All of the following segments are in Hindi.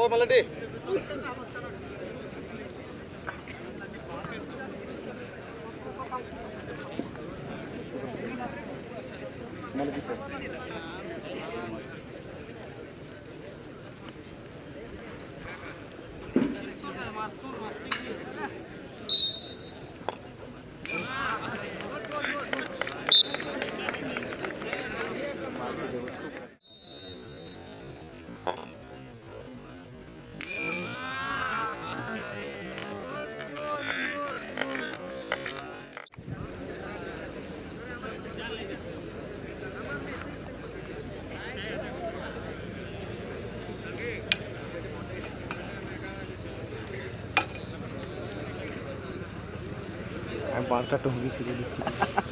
O মালাটি। মালাটি I'm part of the movie series.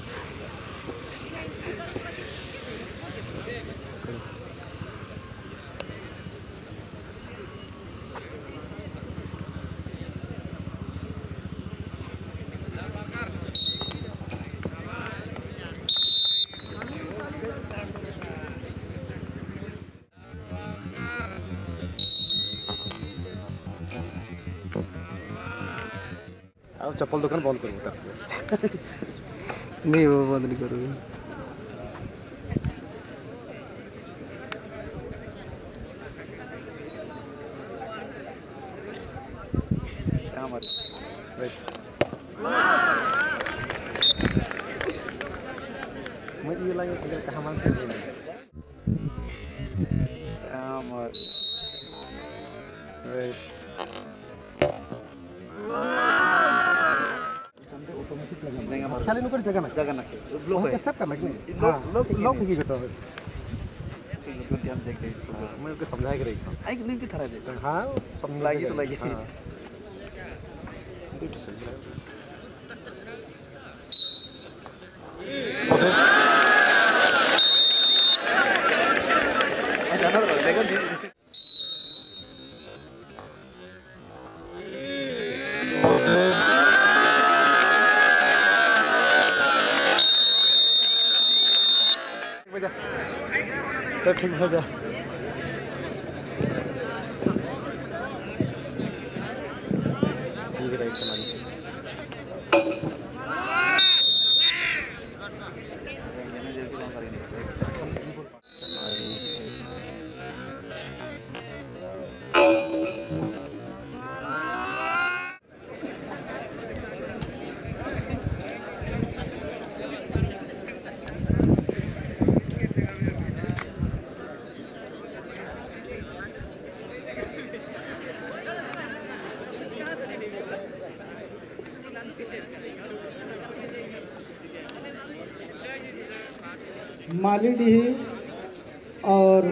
ଆଉ ଚପଲ ଦୋକାନ ବନ୍ଦ କରିବୁ ତାକୁ ನೀವು ಬಂದ್ರಿ ಗುರು Right. राइट खाली नुकर जगह ना जगह ना ब्लॉक वहाँ है। सब का कि लोग लोग की ही। नहीं। ही घटा है तो ध्यान देख रही मैं उनको समझा के रही हूँ आई लिंक की ठहरा दे हाँ लगी तो लगी। हाँ। 再吃一下 मालीडीही और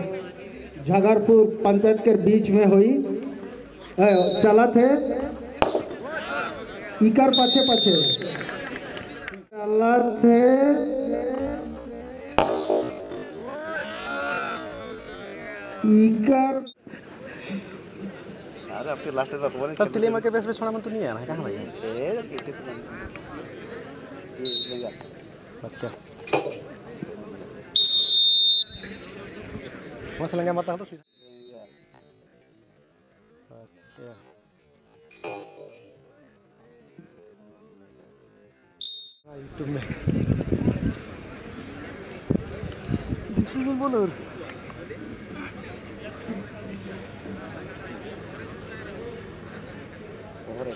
झगरपुर पंचायत के बीच में हुई अ, चला थे इकर पछे पछे। चला थे इकर अरे आपके लास्ट बात बोले तब तिले के बेस पे छोड़ा मन तो नहीं आना है कहाँ भाई? ए कैसे तो ये लेगा अच्छा Masalangnya matang terus. Iya. Iya. Itu. This is benar. Over